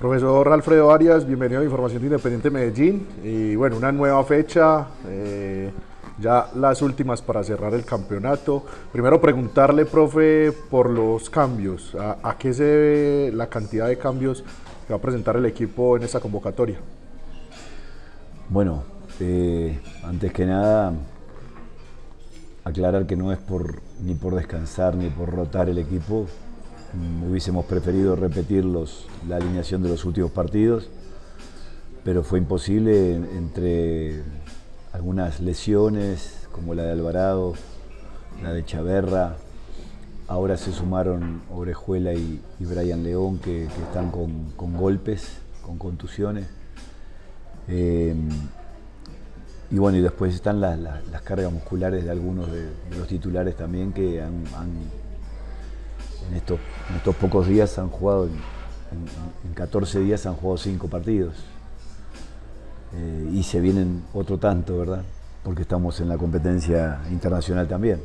Profesor Alfredo Arias, bienvenido a Información de Independiente Medellín. Y bueno, una nueva fecha, eh, ya las últimas para cerrar el campeonato. Primero preguntarle, profe, por los cambios. ¿A, qué se debe la cantidad de cambios que va a presentar el equipo en esta convocatoria? Bueno, eh, antes que nada, aclarar que no es por, ni por descansar ni por rotar el equipo, hubiésemos preferido repetir la alineación de los últimos partidos, pero fue imposible entre algunas lesiones, como la de Alvarado, la de Chaverra. Ahora se sumaron Orejuela y, Brian León, que, están con, golpes, con contusiones. Eh, y bueno, y después están las, cargas musculares de algunos de, los titulares también que han en estos, pocos días han jugado, en, 14 días han jugado 5 partidos. Eh, y se vienen otro tanto, ¿verdad? Porque estamos en la competencia internacional también.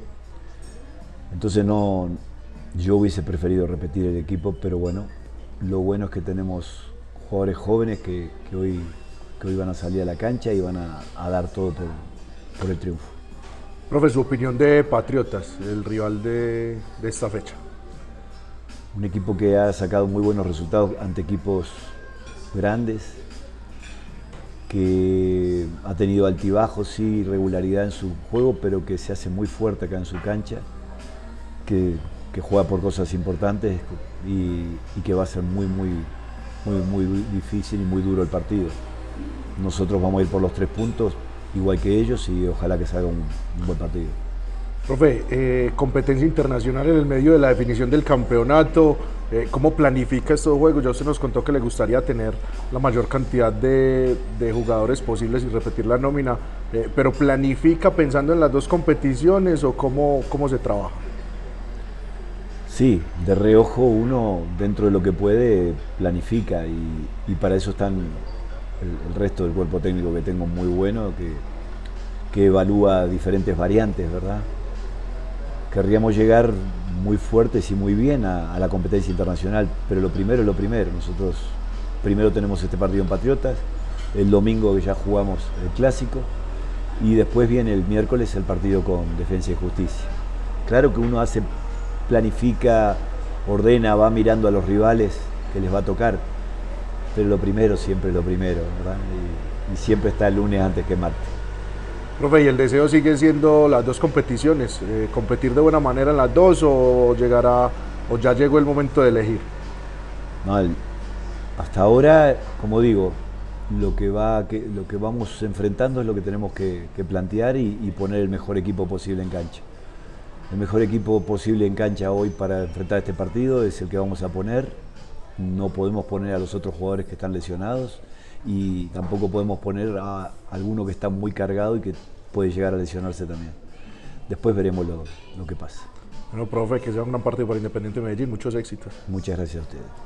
Entonces no, yo hubiese preferido repetir el equipo, pero bueno, lo bueno es que tenemos jugadores jóvenes que, hoy, que hoy van a salir a la cancha y van a, dar todo por, el triunfo. Profe, su opinión de Patriotas, el rival de esta fecha un equipo que ha sacado muy buenos resultados ante equipos grandes, que ha tenido altibajos, y irregularidad en su juego, pero que se hace muy fuerte acá en su cancha, que, juega por cosas importantes y, que va a ser muy, muy, muy, muy difícil y muy duro el partido. Nosotros vamos a ir por los tres puntos, igual que ellos, y ojalá que salga un buen partido. Profe, eh, competencia internacional en el medio de la definición del campeonato, eh, ¿cómo planifica estos juegos? Ya usted nos contó que le gustaría tener la mayor cantidad de, jugadores posibles y repetir la nómina, eh, pero ¿planifica pensando en las dos competiciones o cómo, cómo se trabaja? Sí, de reojo uno dentro de lo que puede planifica y, para eso están el, resto del cuerpo técnico que tengo muy bueno, que, que evalúa diferentes variantes, ¿verdad? Querríamos llegar muy fuertes y muy bien a, la competencia internacional, pero lo primero es lo primero. Nosotros primero tenemos este partido en Patriotas, el domingo que ya jugamos el clásico y después viene el miércoles el partido con Defensa y Justicia. Claro que uno hace, planifica, ordena, va mirando a los rivales que les va a tocar, pero lo primero siempre es lo primero, ¿verdad? Y, y siempre está el lunes antes que martes. Profe, ¿y el deseo sigue siendo las dos competiciones? Eh, ¿Competir de buena manera en las dos o llegará o ya llegó el momento de elegir? No, hasta ahora, como digo, lo que, va, que, lo que vamos enfrentando es lo que tenemos que, plantear y, poner el mejor equipo posible en cancha. El mejor equipo posible en cancha hoy para enfrentar este partido es el que vamos a poner. No podemos poner a los otros jugadores que están lesionados y tampoco podemos poner a alguno que está muy cargado y que puede llegar a lesionarse también. Después veremos lo, lo que pasa. Bueno, profe, que sea una parte para Independiente Medellín. Muchos éxitos. Muchas gracias a ustedes.